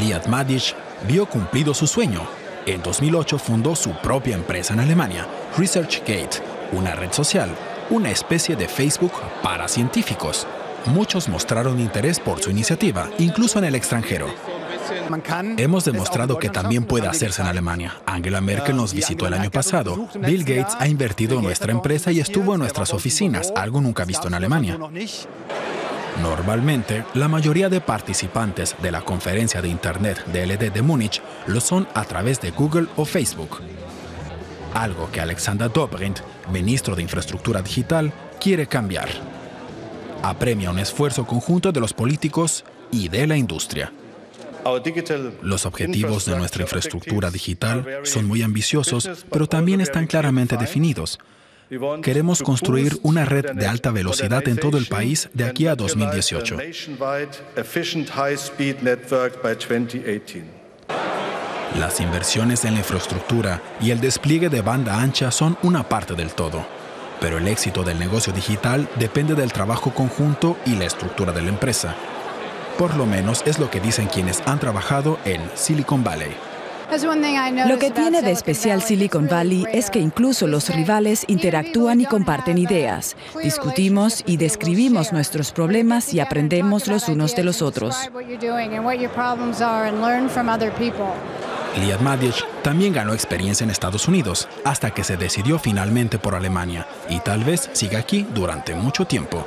Liad Madic vio cumplido su sueño. En 2008 fundó su propia empresa en Alemania, ResearchGate, una red social, una especie de Facebook para científicos. Muchos mostraron interés por su iniciativa, incluso en el extranjero. Hemos demostrado que también puede hacerse en Alemania. Angela Merkel nos visitó el año pasado. Bill Gates ha invertido en nuestra empresa y estuvo en nuestras oficinas, algo nunca visto en Alemania. Normalmente, la mayoría de participantes de la conferencia de Internet DLD de Múnich lo son a través de Google o Facebook. Algo que Alexander Dobrindt, ministro de Infraestructura Digital, quiere cambiar. Apremia un esfuerzo conjunto de los políticos y de la industria. Los objetivos de nuestra infraestructura digital son muy ambiciosos, pero también están claramente definidos. Queremos construir una red de alta velocidad en todo el país de aquí a 2018. Las inversiones en la infraestructura y el despliegue de banda ancha son una parte del todo. Pero el éxito del negocio digital depende del trabajo conjunto y la estructura de la empresa. Por lo menos es lo que dicen quienes han trabajado en Silicon Valley. Lo que tiene de especial Silicon Valley es que incluso los rivales interactúan y comparten ideas. Discutimos y describimos nuestros problemas y aprendemos los unos de los otros. Liad Madic también ganó experiencia en Estados Unidos hasta que se decidió finalmente por Alemania y tal vez siga aquí durante mucho tiempo.